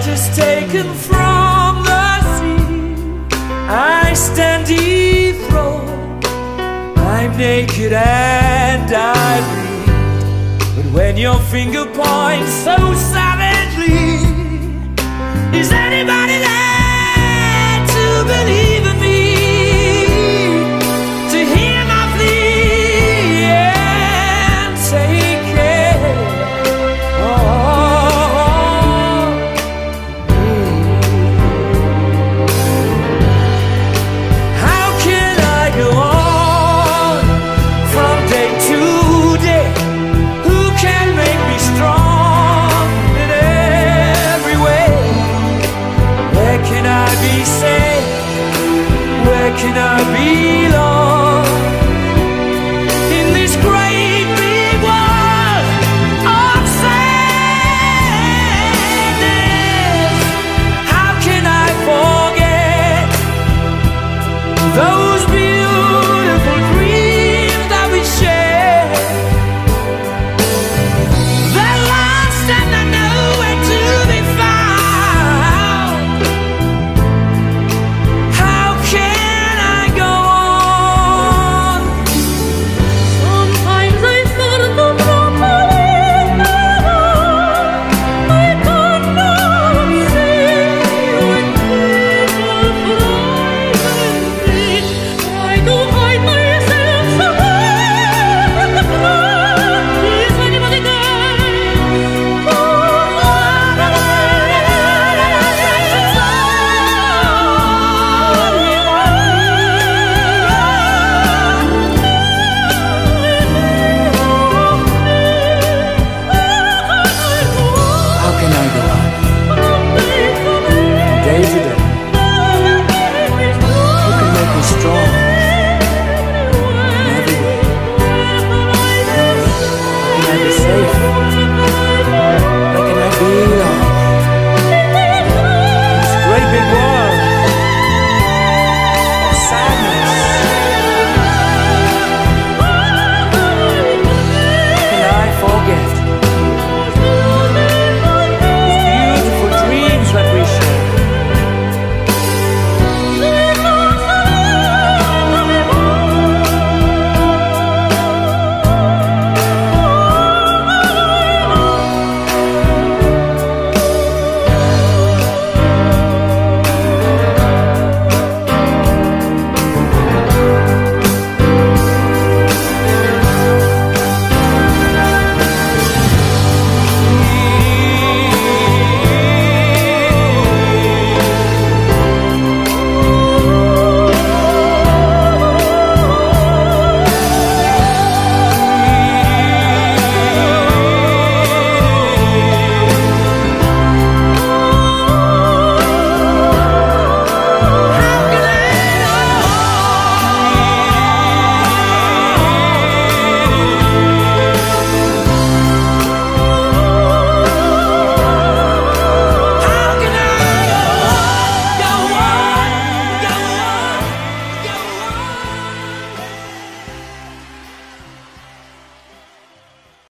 shelter's taken from the sea. I stand dethroned, I'm naked and I bleed. But when your finger points so savagely, can I belong in this great big world of sadness? How can I forget those?